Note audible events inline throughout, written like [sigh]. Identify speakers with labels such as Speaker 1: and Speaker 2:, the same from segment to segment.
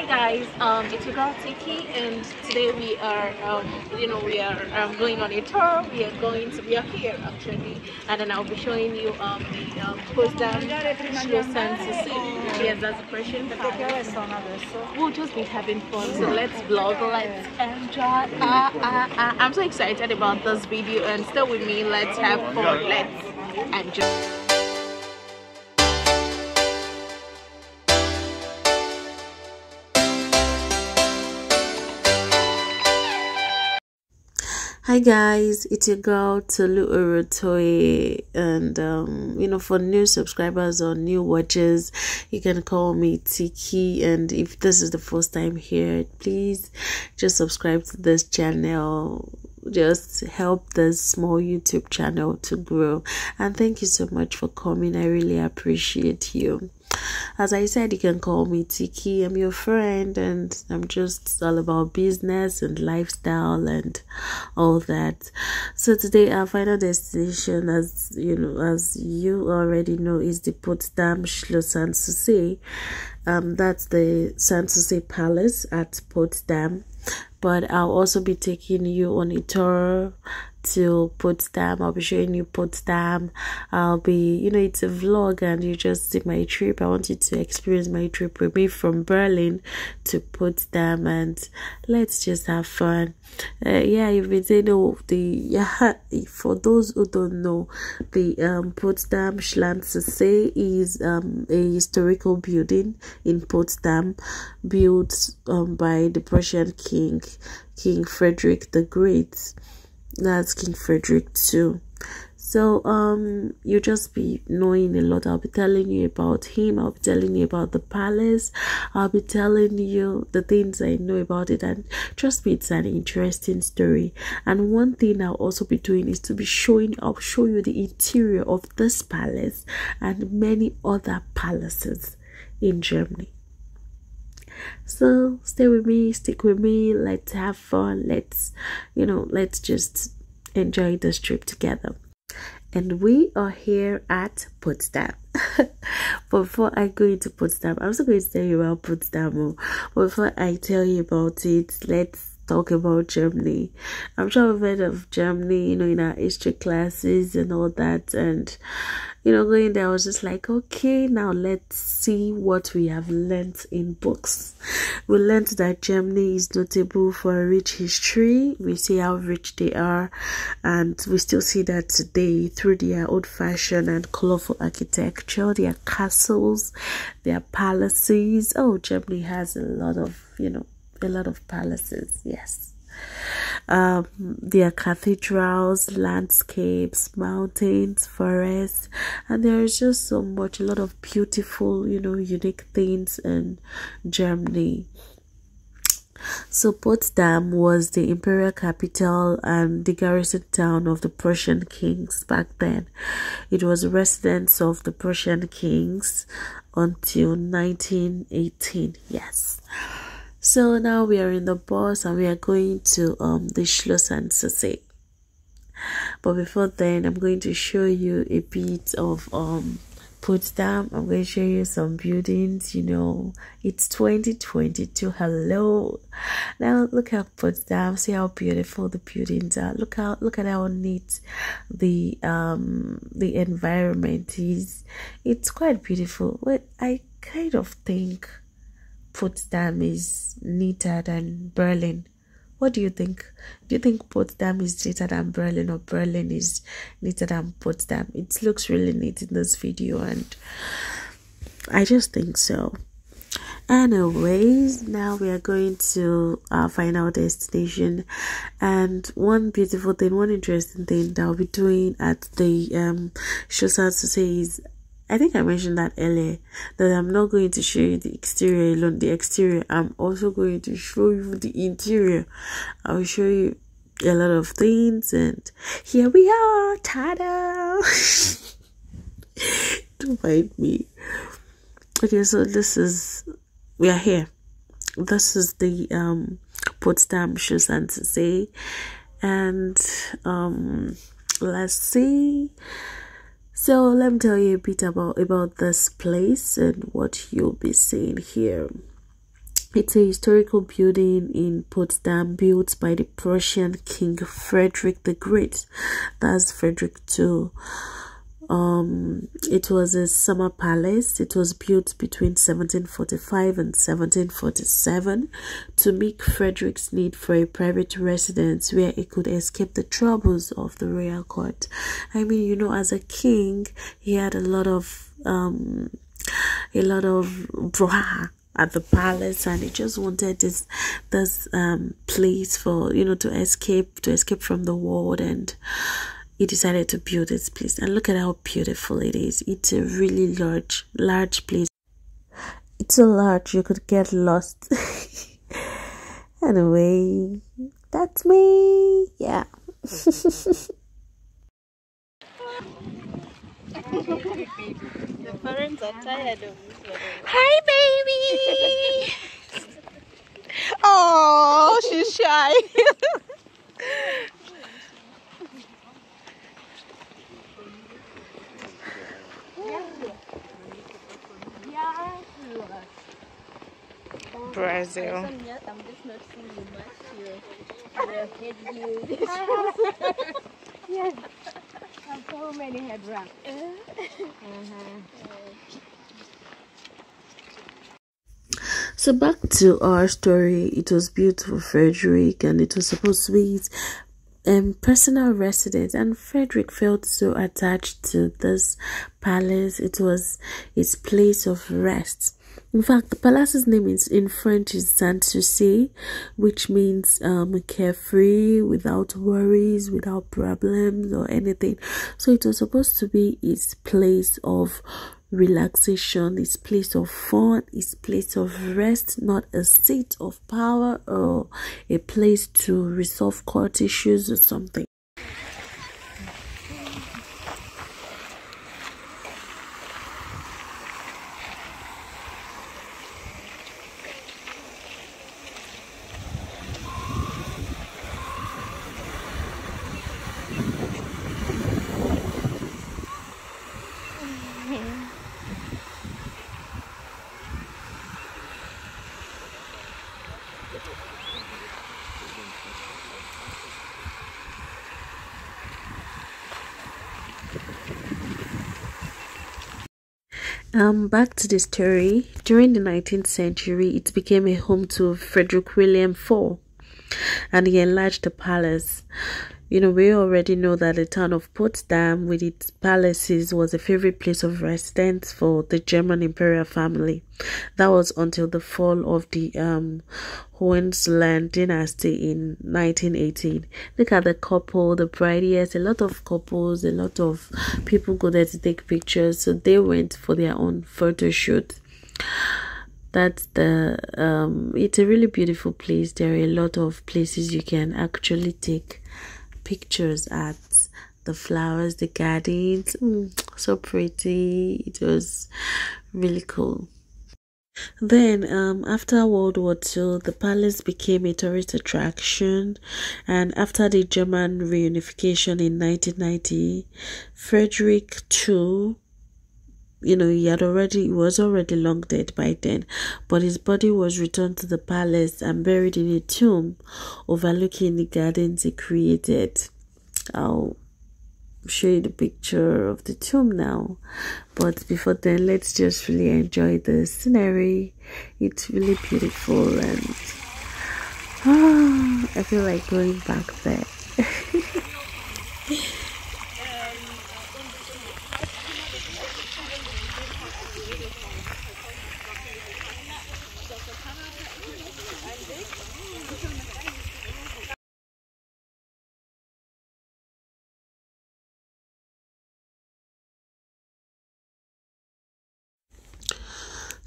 Speaker 1: hi guys. Um it's your girl Tikky and today we are um you know we are um, going on a tour. We are going to we are here actually. And then I'll be showing you um the um Potsdam Schloss Sanssouci yes that's the Persian we'll just be having fun. So let's vlog. Let's enjoy. Uh, uh, uh. I'm so excited about this video. And stay with me let's have fun. Let's enjoy
Speaker 2: Hi guys, it's your girl Tolu Orotoye and um, you know for new subscribers or new watchers you can call me Tikky. And if this is the first time here please just subscribe to this channel. Just help this small YouTube channel to grow. And thank you so much for coming. I really appreciate you as I said, you can call me Tikky. I'm your friend, and I'm just all about business and lifestyle and all that. So today, our final destination, as you know, as you already know, is the Potsdam Schloss Sanssouci. Um, that's the Sanssouci Palace at Potsdam. But I'll also be taking you on a tour to Potsdam. I'll be showing you Potsdam. I'll be, you know, it's a vlog and you just see my trip. I want you to experience my trip with me from Berlin to Potsdam and let's just have fun. Uh, yeah, you've been saying, oh, the, yeah, [laughs] for those who don't know, the um, Potsdam Schlosser is um, a historical building in Potsdam built um, by the Prussian king, King Frederick the Great that's King Frederick too. So um you'll just be knowing a lot. I'll be telling you about him, I'll be telling you about the palace, I'll be telling you the things I know about it and trust me it's an interesting story. And one thing I'll also be doing is to be showing I'll show you the interior of this palace and many other palaces in Germany. So stay with me, stick with me, let's have fun, let's, you know, let's just enjoy this trip together. And we are here at Potsdam. [laughs] before I go into Potsdam, I'm also going to tell you about Potsdam. Oh. Before I tell you about it, let's talk about Germany. I'm sure we've heard of Germany, you know, in our history classes and all that. And, you know, going there, I was just like, okay, now let's see what we have learned in books. We learned that Germany is notable for a rich history. We see how rich they are, and we still see that today through their old fashioned and colorful architecture, their castles, their palaces. Oh, Germany has a lot of, you know, a lot of palaces, yes. Um, there are cathedrals, landscapes, mountains, forests, and there is just so much, a lot of beautiful, you know, unique things in Germany. So Potsdam was the imperial capital and the garrison town of the Prussian kings back then. It was a residence of the Prussian kings until 1918. Yes. So now we are in the bus and we are going to um the Schloss Sanssouci. But before then, I'm going to show you a bit of um Potsdam. I'm going to show you some buildings. You know, it's 2022. Hello. Now look at Potsdam. See how beautiful the buildings are. Look how look at how neat the um the environment is. It's quite beautiful. But I kind of think Potsdam is neater than Berlin. What do you think? Do you think Potsdam is neater than Berlin or Berlin is neater than Potsdam? It looks really neat in this video and I just think so. Anyways, now we are going to our final destination and one beautiful thing, one interesting thing that I'll be doing at the um Schloss Sanssouci is I think I mentioned that earlier that I'm not going to show you the exterior alone, the exterior. I'm also going to show you the interior. I'll show you a lot of things, and here we are, tada! [laughs] Don't mind me. Okay, so this is we are here. This is the um Potsdam Sanssouci, and um let's see so let me tell you a bit about about this place and what you'll be seeing here. it's a historical building in Potsdam built by the Prussian King Frederick the Great. That's Frederick II. Um, it was a summer palace. It was built between 1745 and 1747 to meet Frederick's need for a private residence where he could escape the troubles of the royal court. I mean, you know, as a king, he had a lot of um, a lot of brouhaha at the palace and he just wanted this this um place for you know to escape to escape from the world and he decided to build this place. And look at how beautiful it is. It's a really large large place. It's so large you could get lost. [laughs] Anyway that's me. Yeah.
Speaker 1: The parents are tired of this Hi, baby. [laughs] oh, she's shy. [laughs] Brazil.
Speaker 3: Yes. Have so many head wraps. uh-huh.
Speaker 2: So back to our story. It was for Frederick and it was supposed to be his um, personal residence and Frederick felt so attached to this palace. It was his place of rest. In fact, the palace's name is in French is Saint-Souci, which means um, carefree, without worries, without problems or anything. So it was supposed to be his place of relaxation, its place of fun, its place of rest, not a seat of power or a place to resolve court issues or something. [laughs] Um, back to the story. During the 19th century, it became a home to Frederick William IV, and he enlarged the palace. You know, we already know that the town of Potsdam, with its palaces, was a favorite place of residence for the German imperial family. That was until the fall of the um, Hohenzollern dynasty in 1918. Look at the couple, the bride. A lot of couples, a lot of people go there to take pictures. So they went for their own photo shoot that's the um it's a really beautiful place there are a lot of places you can actually take pictures at the flowers, the gardens. Mm, so pretty. It was really cool. Then, um, after World War II, the palace became a tourist attraction, and after the German reunification in 1990, Frederick II you know he had already he was already long dead by then but his body was returned to the palace and buried in a tomb overlooking the gardens he created. I'll show you the picture of the tomb now but before then let's just really enjoy the scenery. It's really beautiful and ah, [sighs] i feel like going back there [laughs]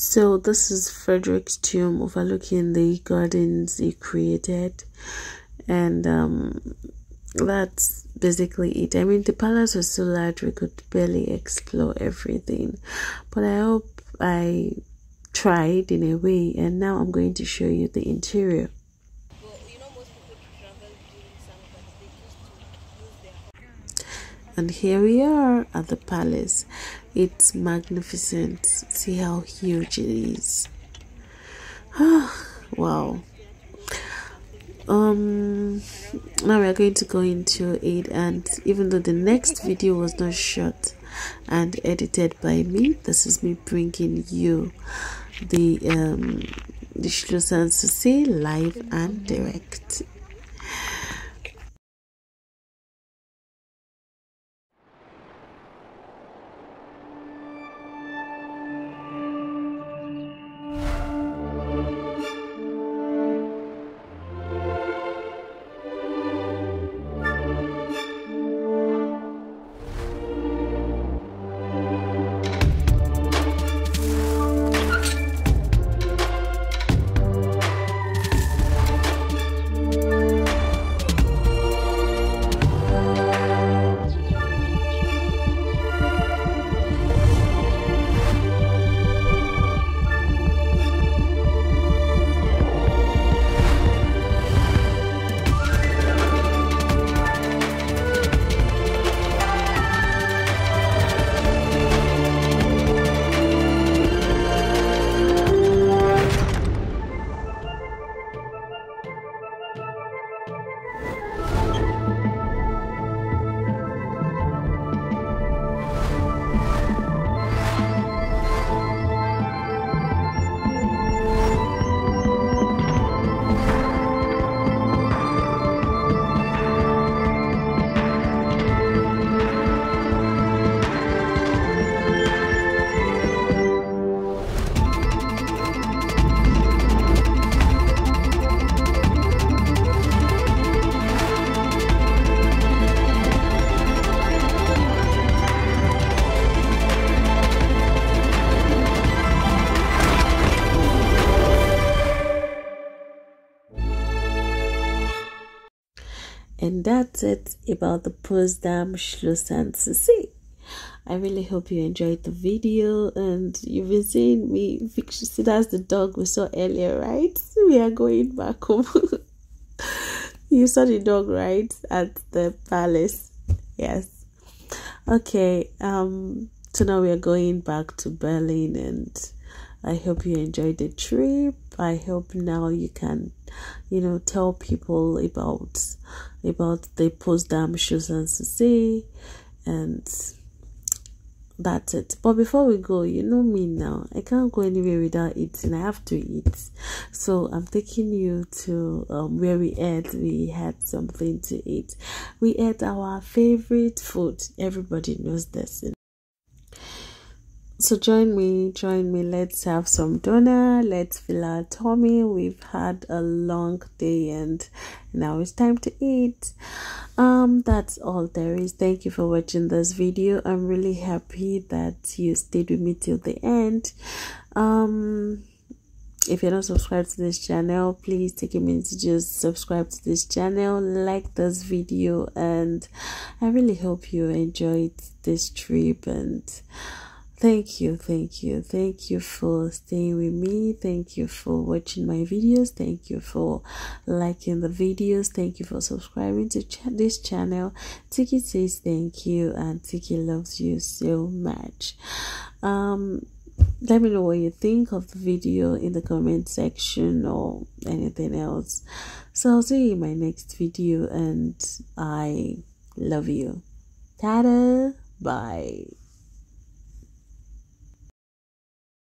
Speaker 2: So this is Frederick's tomb overlooking the gardens he created, and um, that's basically it. I mean, the palace was so large we could barely explore everything, but I hope I tried in a way, and now I'm going to show you the interior. and here we are at the palace it's magnificent. See how huge it is. Ah [sighs] wow. Um now we are going to go into it and even though the next video was not shot and edited by me this is me bringing you the um the Schluss say live and direct about the Potsdam Schloss Sanssouci. I really hope you enjoyed the video and you've been seeing me see that's the dog we saw earlier, right? [laughs] We are going back home. [laughs] you saw the dog right at the palace. Yes. Okay, um so now we are going back to Berlin and I hope you enjoyed the trip. I hope now you can, you know, tell people about about the Potsdam Schloss Sanssouci and sucee. And that's it. But before we go, you know me now. I can't go anywhere without eating. I have to eat. So I'm taking you to um, where we ate. We had something to eat. We ate our favorite food. Everybody knows this. So join me, join me. Let's have some dinner. Let's fill our tummy. We've had a long day and now it's time to eat. Um, that's all there is. Thank you for watching this video. I'm really happy that you stayed with me till the end. Um, if you're not subscribed to this channel please take a minute to just subscribe to this channel like this video and i really hope you enjoyed this trip and Thank you, thank you, thank you for staying with me. Thank you for watching my videos. Thank you for liking the videos. Thank you for subscribing to ch this channel. Tikky says thank you, and Tikky loves you so much. Um, let me know what you think of the video in the comment section or anything else. So I'll see you in my next video, and I love you. Tada! Bye.